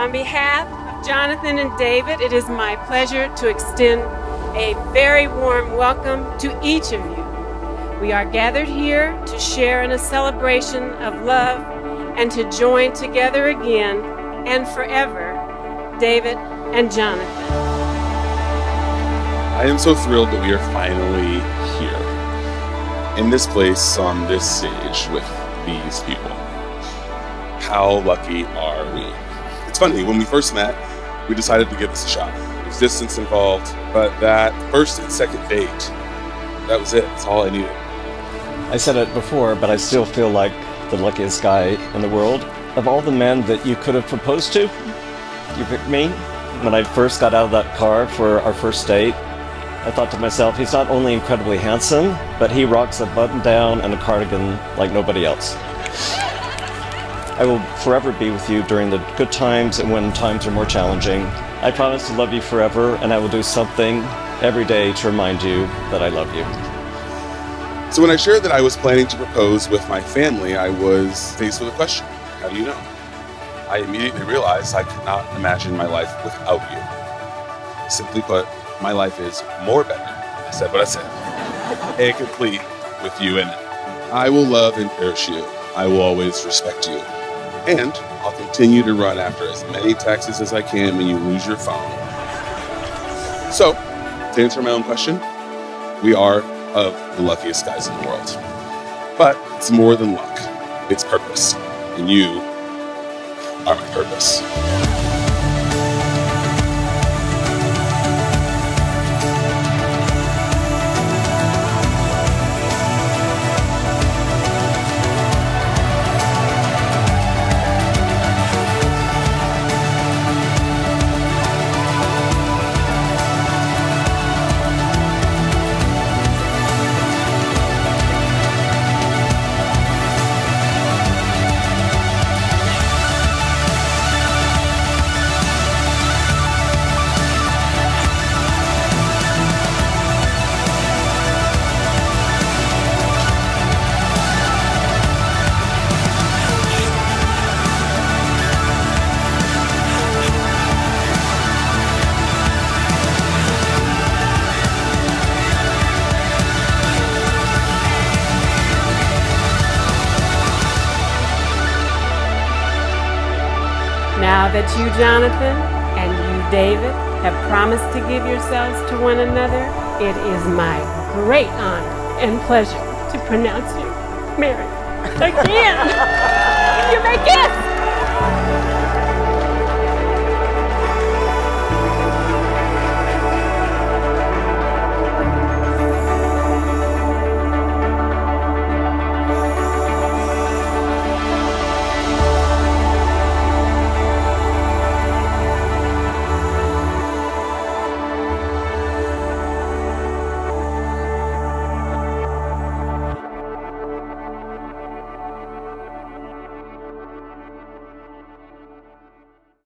On behalf of Jonathan and David, it is my pleasure to extend a very warm welcome to each of you. We are gathered here to share in a celebration of love and to join together again and forever, David and Jonathan. I am so thrilled that we are finally here in this place on this stage with these people. How lucky are we? Funny, when we first met, we decided to give this a shot. There's distance involved, but that first and second date, that was it. That's all I needed. I said it before, but I still feel like the luckiest guy in the world. Of all the men that you could have proposed to, you picked me. When I first got out of that car for our first date, I thought to myself, he's not only incredibly handsome, but he rocks a button down and a cardigan like nobody else. I will forever be with you during the good times and when times are more challenging. I promise to love you forever, and I will do something every day to remind you that I love you. So when I shared that I was planning to propose with my family, I was faced with a question. How do you know? I immediately realized I could not imagine my life without you. Simply put, my life is more better. I said what I said. and complete with you in it. I will love and cherish you. I will always respect you. And I'll continue to run after as many taxes as I can when you lose your phone. So, to answer my own question, we are of the luckiest guys in the world. But it's more than luck, it's purpose. And you are my purpose. Now that you, Jonathan, and you, David, have promised to give yourselves to one another, it is my great honor and pleasure to pronounce you married again.